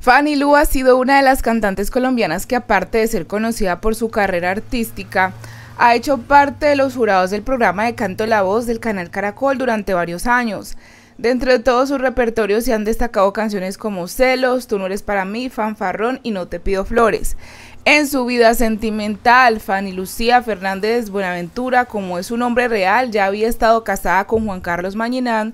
Fanny Lu ha sido una de las cantantes colombianas que aparte de ser conocida por su carrera artística, ha hecho parte de los jurados del programa de Canto La Voz del canal Caracol durante varios años. Dentro de todo su repertorio se han destacado canciones como Celos, Tú no eres para mí, Fanfarrón y No te pido flores. En su vida sentimental, Fanny Lucía Fernández Buenaventura, como es su nombre real, ya había estado casada con Juan Carlos Mañinán,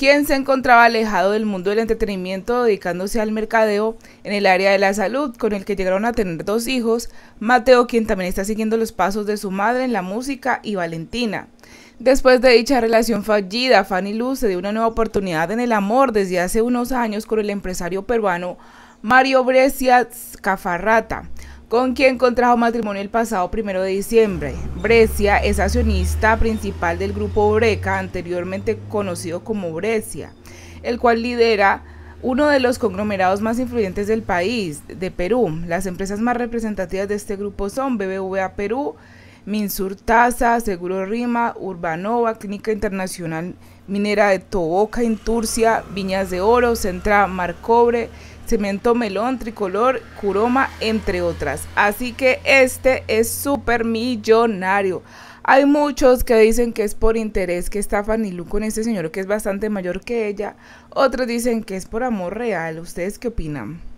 quien se encontraba alejado del mundo del entretenimiento dedicándose al mercadeo en el área de la salud, con el que llegaron a tener dos hijos, Mateo, quien también está siguiendo los pasos de su madre en la música, y Valentina. Después de dicha relación fallida, Fanny Luz se dio una nueva oportunidad en el amor desde hace unos años con el empresario peruano Mario Brescia Cafarrata, con quien contrajo matrimonio el pasado primero de diciembre. Brescia es accionista principal del grupo Breca, anteriormente conocido como Brescia, el cual lidera uno de los conglomerados más influyentes del país, de Perú. Las empresas más representativas de este grupo son BBVA Perú, Minsur Taza, Seguro Rima, Urbanova, Clínica Internacional Minera de Toboca, Inturcia, Viñas de Oro, Centra Marcobre, Cemento Melón, Tricolor, Curoma, entre otras. Así que este es súper millonario. Hay muchos que dicen que es por interés que está Fanny Lu con este señor que es bastante mayor que ella. Otros dicen que es por amor real. ¿Ustedes qué opinan?